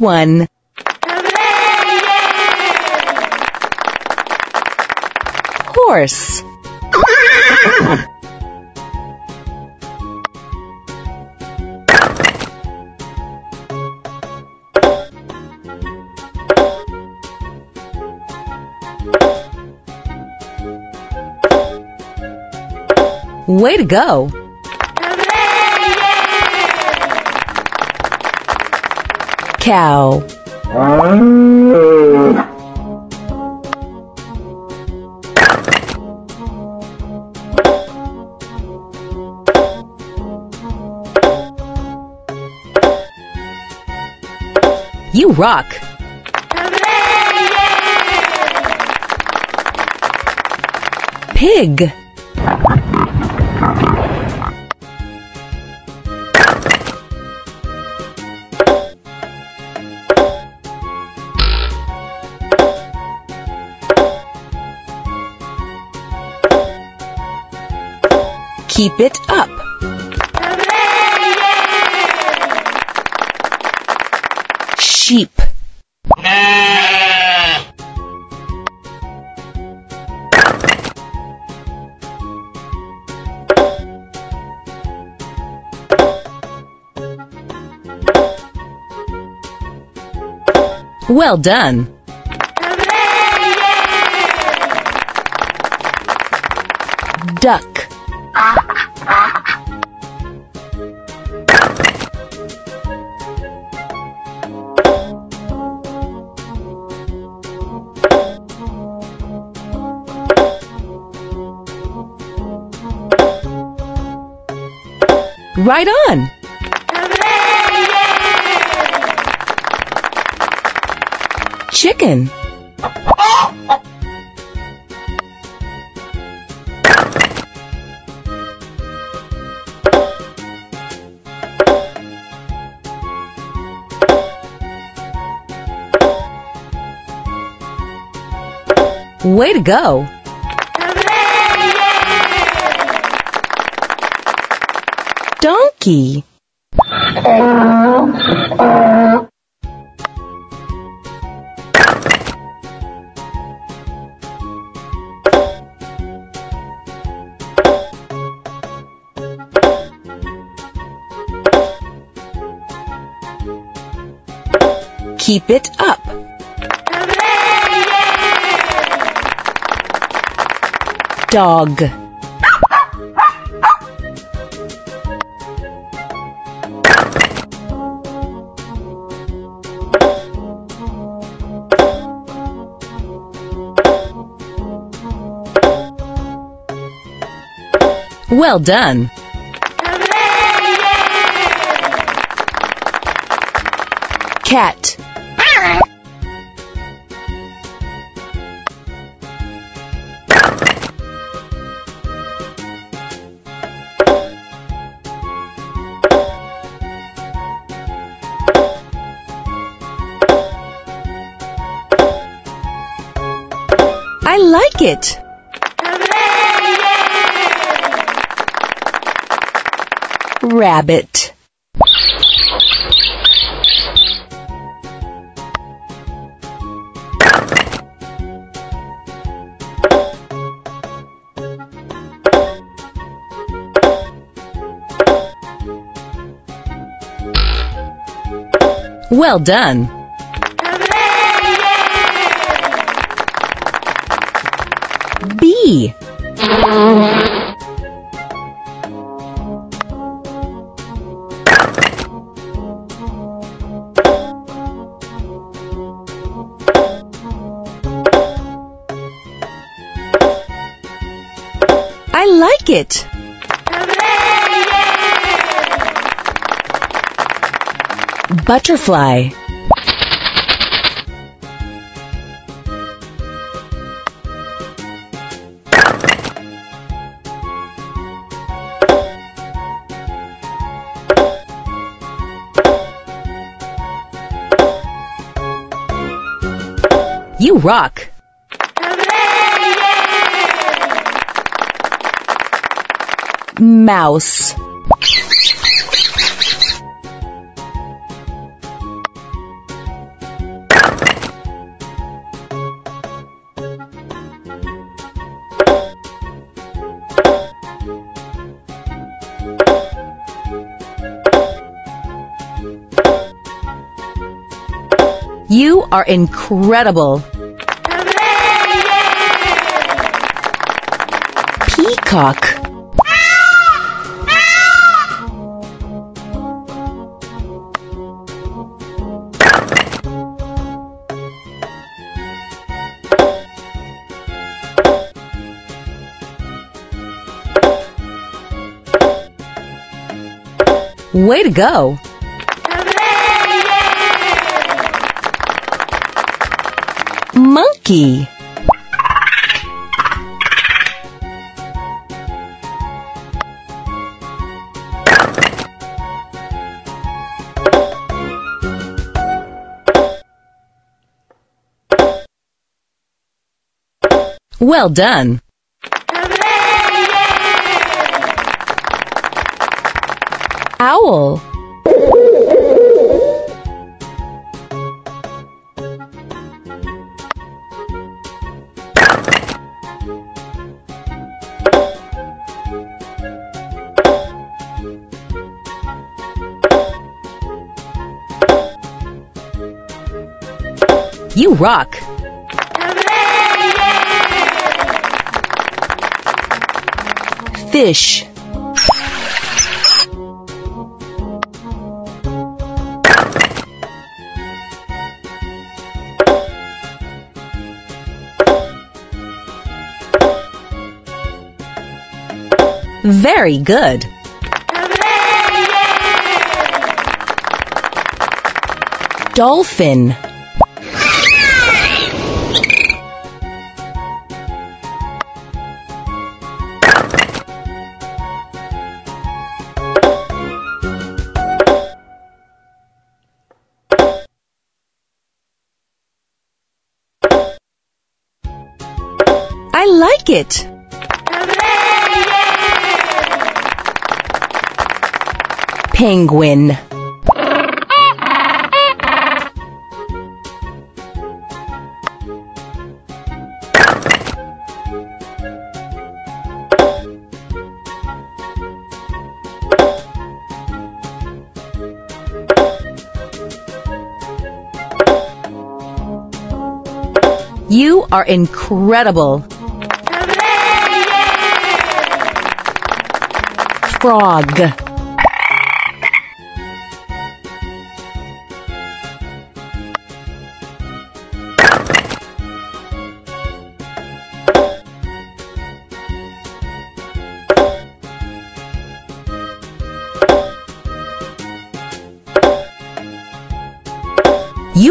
one. Horse. Way to go! Cow. You rock! Pig. Well done. Right on. Chicken. Way to go! Keep it up. Dog. Well done. Cat. I like it. Rabbit. Well done. Bee. It. Butterfly. You rock. mouse You are incredible. Peacock. Way to go! Monkey. Well done. Owl. You rock. Fish. Very good. Dolphin. I like it. Penguin. You are incredible. Frog.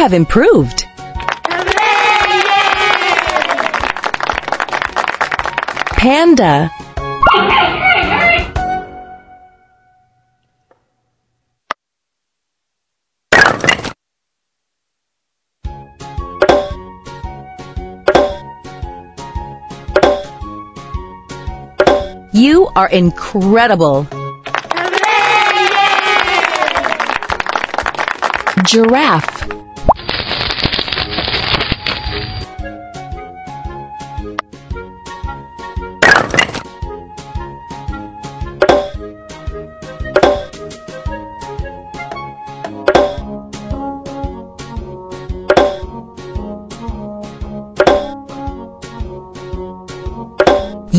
Have improved. Panda. You are incredible. Giraffe.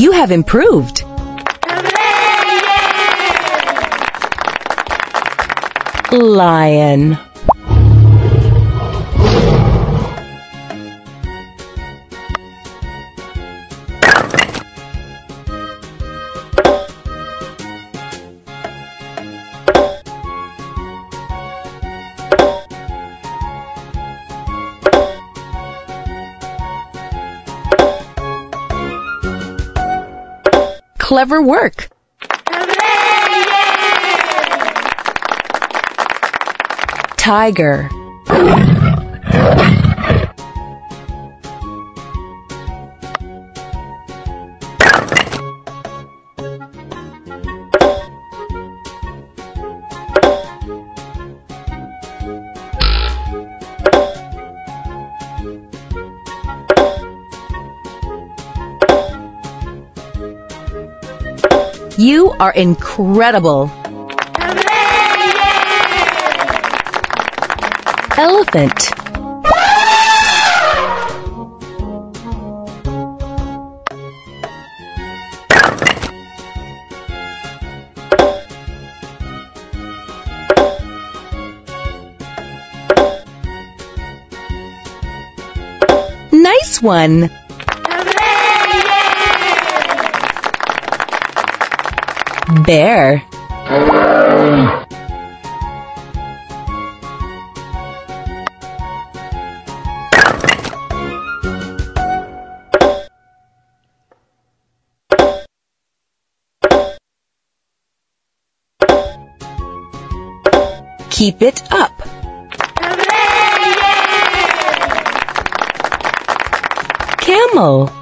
You have improved. Lion. Clever work. Tiger. are incredible. Elephant. Nice one! Bear. Keep it up. Camel.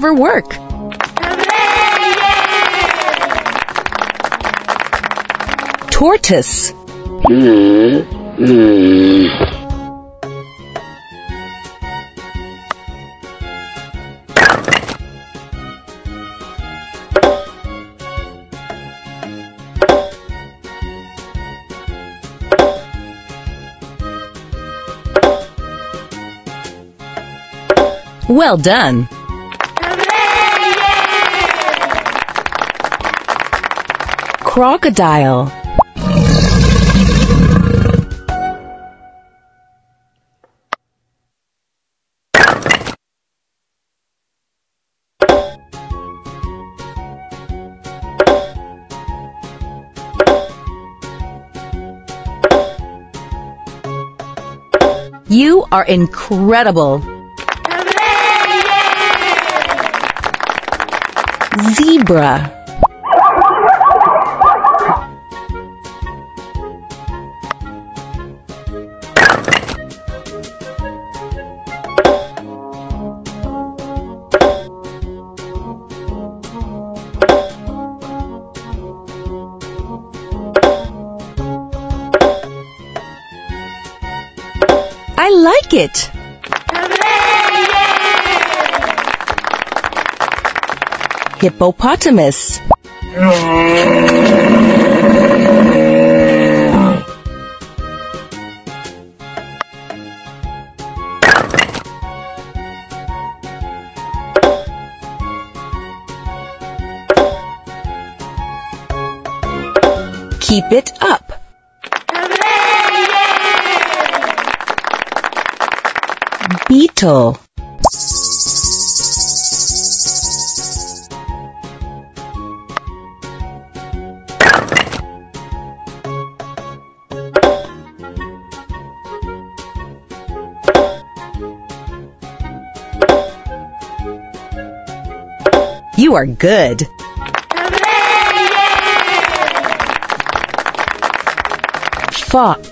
Work. Tortoise. Well done. Crocodile. You are incredible. Zebra. It. Hippopotamus. Keep it up. Beetle. You are good. Fox.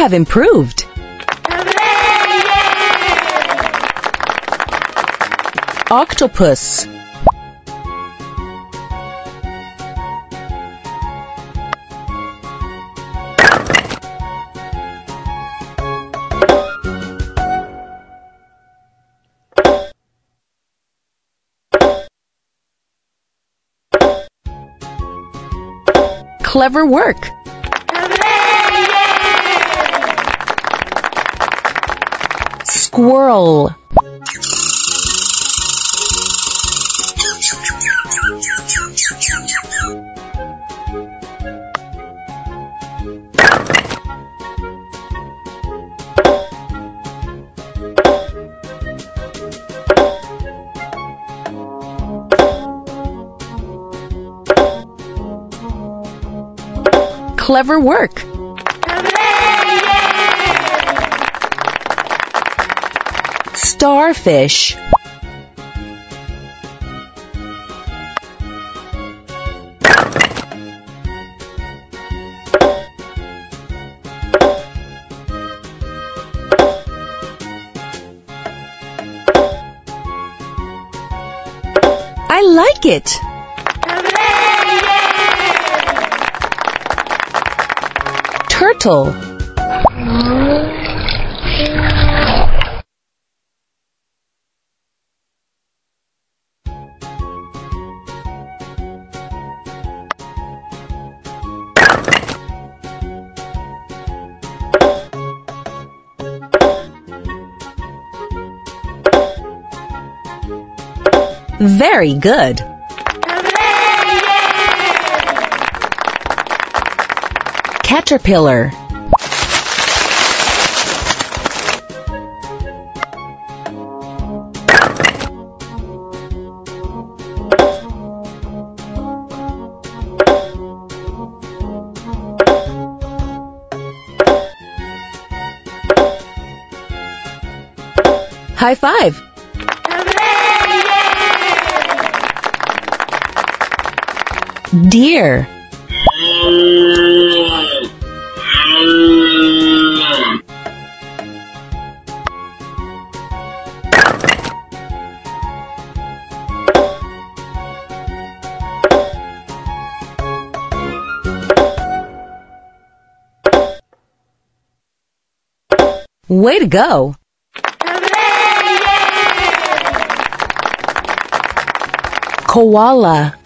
Have improved. Octopus. Clever work. Squirrel. Clever work. starfish I like it. Turtle. Very good. Caterpillar. Deer. Way to go! Koala.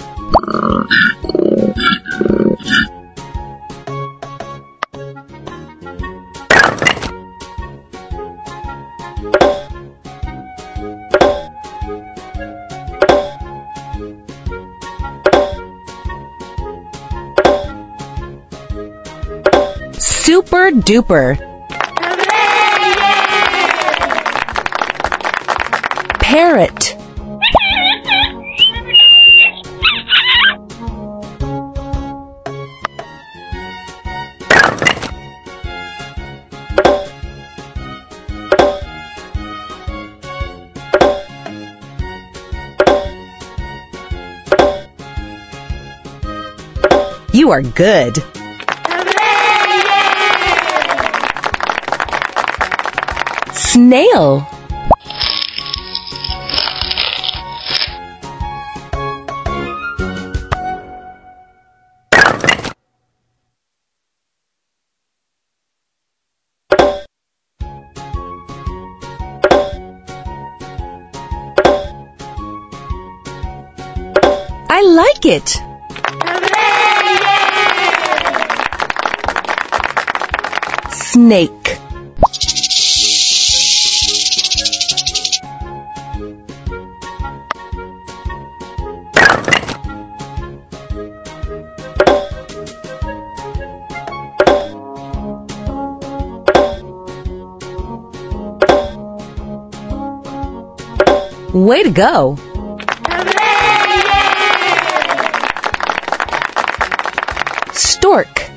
Duper. Parrot. You are good. Snail. I like it. Snake. Go! Stork.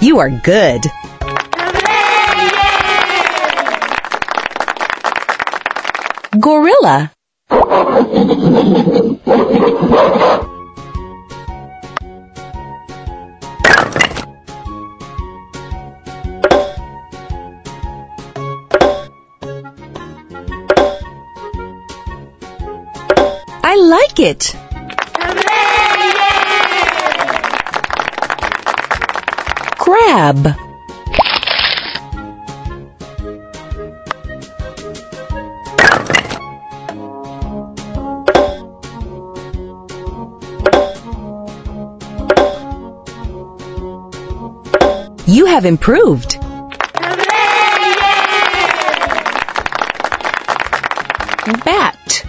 You are good. I like it. Crab. Have improved. Bat.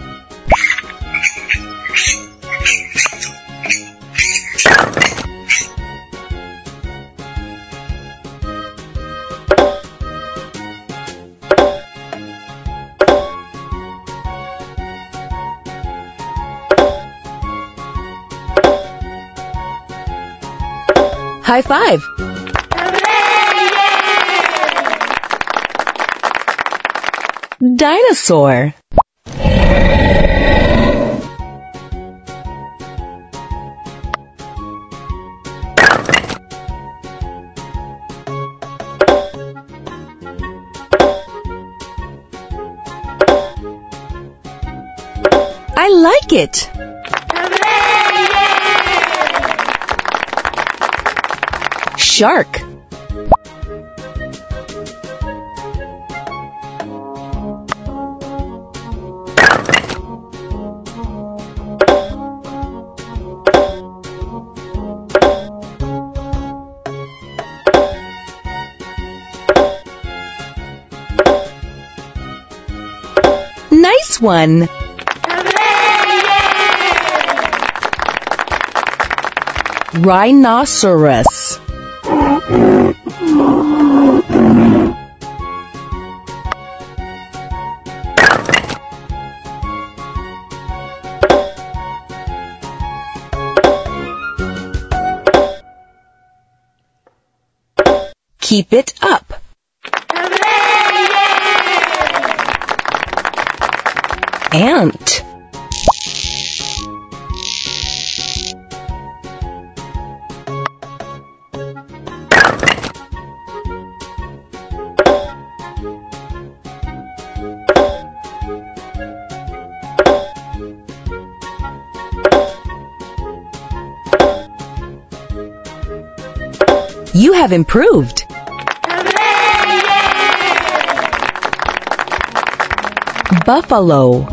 High five. dinosaur. I like it. Hooray! Shark. One. Rhinoceros. Keep it up. Ant. You have improved. Buffalo.